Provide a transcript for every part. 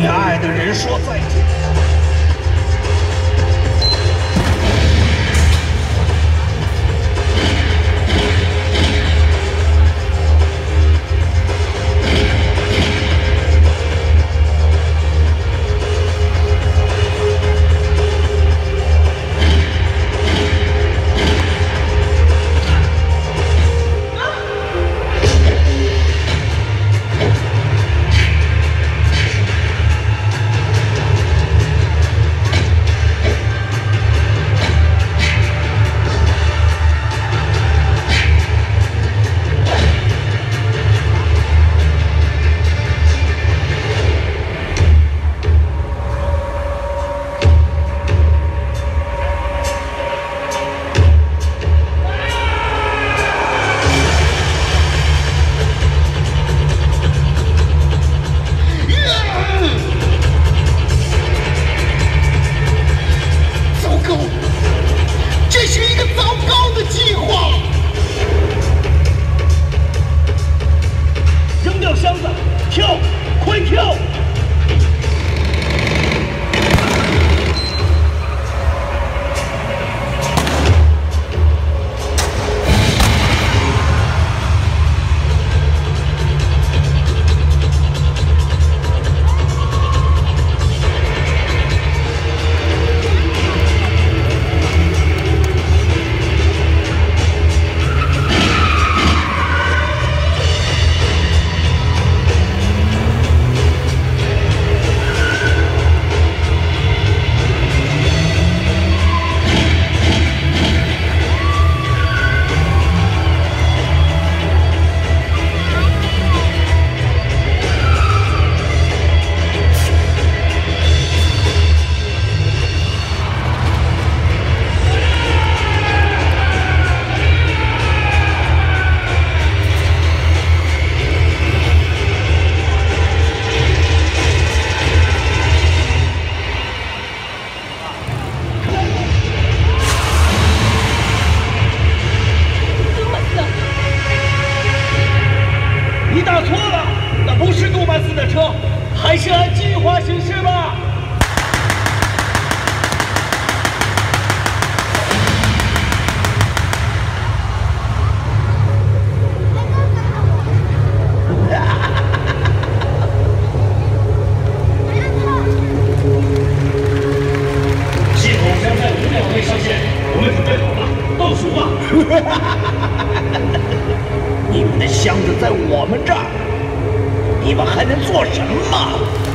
你爱的人说再见。能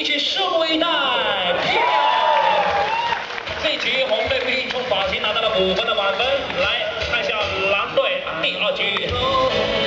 一起拭目以待。耶这局红队不以冲宝金拿到了五分的满分。来看一下蓝队第二局。